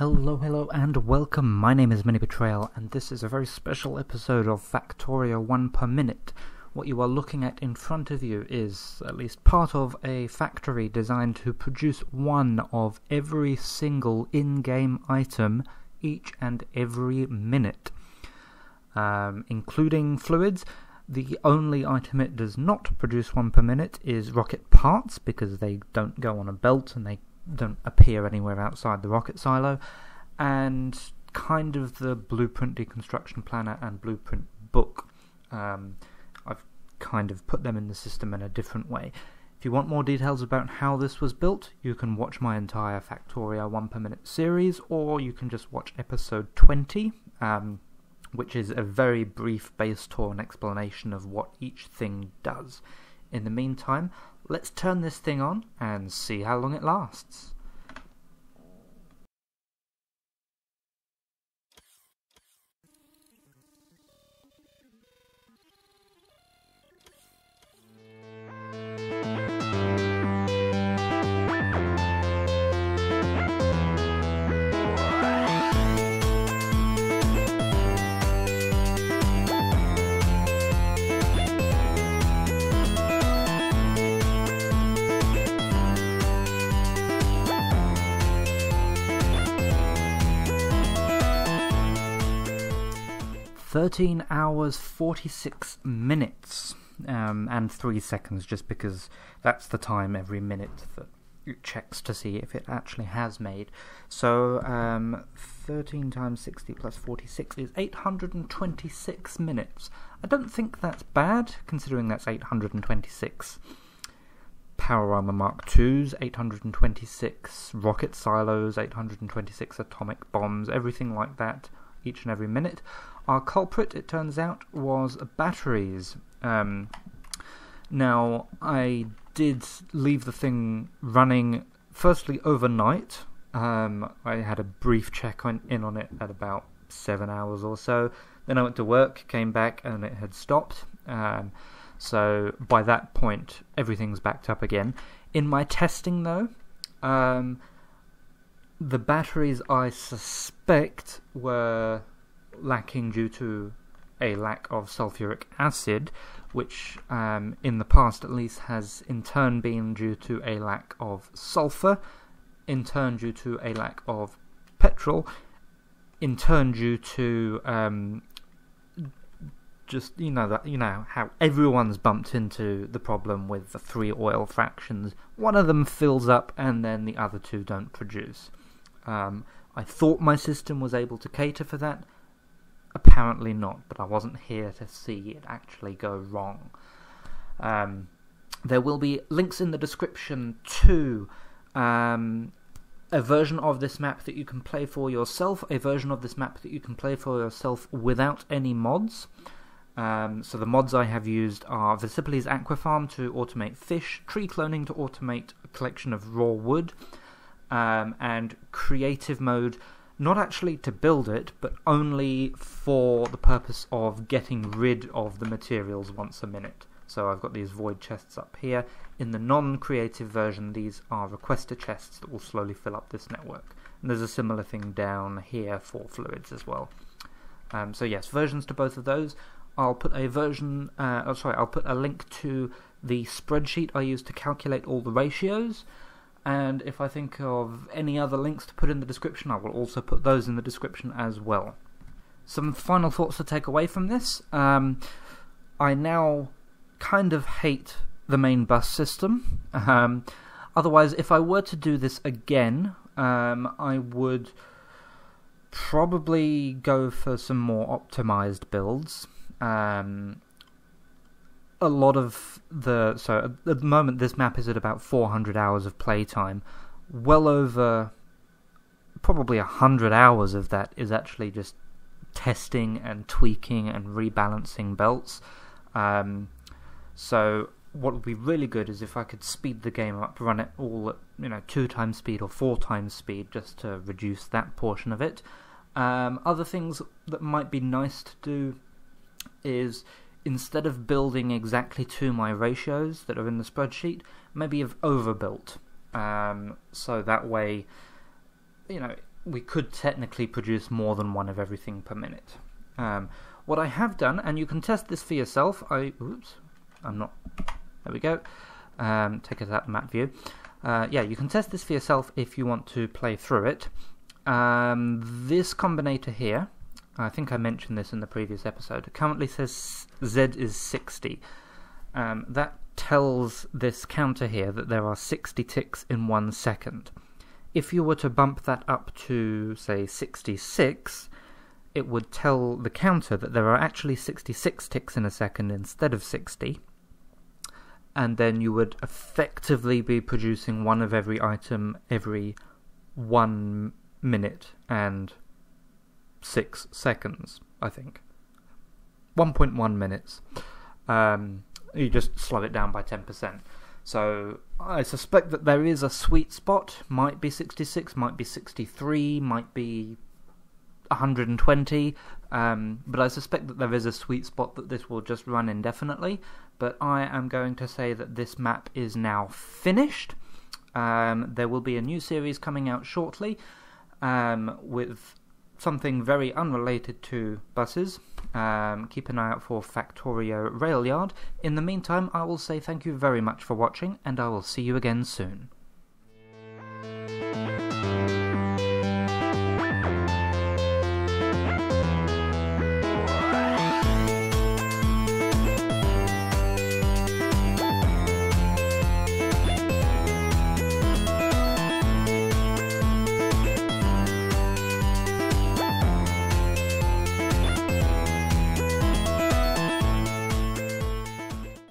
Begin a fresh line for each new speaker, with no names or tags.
Hello, hello, and welcome. My name is Mini Betrayal, and this is a very special episode of Factorio 1 per minute. What you are looking at in front of you is at least part of a factory designed to produce one of every single in game item each and every minute, um, including fluids. The only item it does not produce one per minute is rocket parts because they don't go on a belt and they don't appear anywhere outside the rocket silo, and kind of the blueprint deconstruction planner and blueprint book. Um, I've kind of put them in the system in a different way. If you want more details about how this was built, you can watch my entire Factorio 1 per minute series, or you can just watch episode 20, um, which is a very brief base tour and explanation of what each thing does. In the meantime, let's turn this thing on and see how long it lasts. Thirteen hours forty six minutes um, and three seconds, just because that's the time every minute that it checks to see if it actually has made. So um, thirteen times sixty plus forty six is eight hundred and twenty six minutes. I don't think that's bad, considering that's eight hundred and twenty six. Power Armor Mark IIs, 826 rocket silos, 826 atomic bombs, everything like that each and every minute. Our culprit, it turns out, was batteries. Um, now, I did leave the thing running firstly overnight. Um, I had a brief check on, in on it at about seven hours or so. Then I went to work, came back, and it had stopped. Um, so by that point, everything's backed up again. In my testing, though, um, the batteries I suspect were lacking due to a lack of sulfuric acid, which um, in the past at least has in turn been due to a lack of sulfur, in turn due to a lack of petrol, in turn due to um, just you know that you know how everyone's bumped into the problem with the three oil fractions. One of them fills up, and then the other two don't produce. Um, I thought my system was able to cater for that. Apparently not, but I wasn't here to see it actually go wrong. Um, there will be links in the description to um, a version of this map that you can play for yourself, a version of this map that you can play for yourself without any mods. Um, so the mods I have used are Vesipiles Aquafarm to automate fish, tree cloning to automate a collection of raw wood, um, and creative mode not actually to build it, but only for the purpose of getting rid of the materials once a minute. So I've got these void chests up here. In the non-creative version, these are requester chests that will slowly fill up this network. And there's a similar thing down here for fluids as well. Um, so yes, versions to both of those. I'll put a version, uh, oh sorry, I'll put a link to the spreadsheet I use to calculate all the ratios. And if I think of any other links to put in the description, I will also put those in the description as well. Some final thoughts to take away from this. Um, I now kind of hate the main bus system. Um, otherwise, if I were to do this again, um, I would probably go for some more optimized builds. Um, a lot of the so at the moment this map is at about 400 hours of playtime. Well over probably 100 hours of that is actually just testing and tweaking and rebalancing belts. Um, so what would be really good is if I could speed the game up, run it all at you know two times speed or four times speed, just to reduce that portion of it. Um, other things that might be nice to do is instead of building exactly to my ratios that are in the spreadsheet, maybe have overbuilt. Um, so that way, you know, we could technically produce more than one of everything per minute. Um, what I have done, and you can test this for yourself. I oops, I'm not. There we go. Um, take us out the map view. Uh, yeah, you can test this for yourself if you want to play through it. Um, this combinator here, I think I mentioned this in the previous episode, currently says Z is 60. Um, that tells this counter here that there are 60 ticks in one second. If you were to bump that up to, say, 66, it would tell the counter that there are actually 66 ticks in a second instead of 60. And then you would effectively be producing one of every item every one minute and six seconds, I think. 1.1 minutes. Um, you just slow it down by 10%. So I suspect that there is a sweet spot. Might be 66, might be 63, might be 120. Um, but I suspect that there is a sweet spot that this will just run indefinitely. But I am going to say that this map is now finished. Um, there will be a new series coming out shortly um, with something very unrelated to buses. Um, keep an eye out for Factorio Railyard. In the meantime, I will say thank you very much for watching, and I will see you again soon.